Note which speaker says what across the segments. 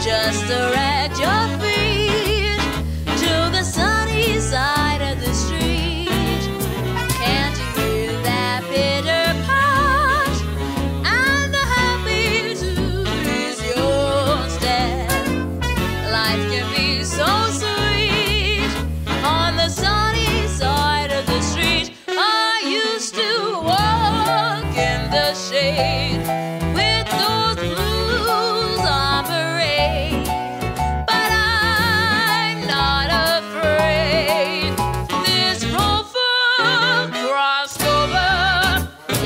Speaker 1: just a rag. Your feet.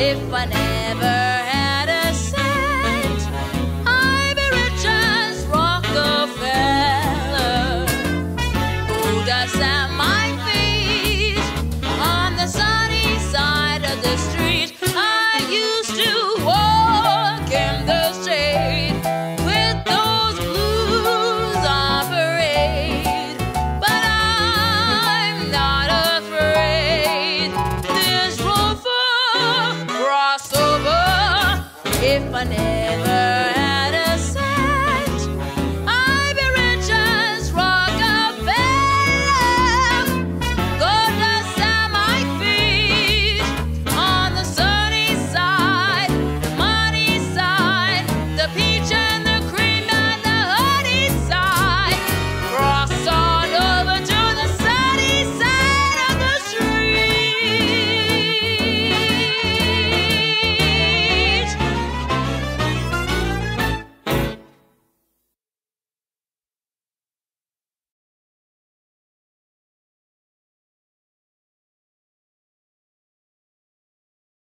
Speaker 1: If I never had a cent, I'd be rich as Rockefeller. Who does that? My if I never.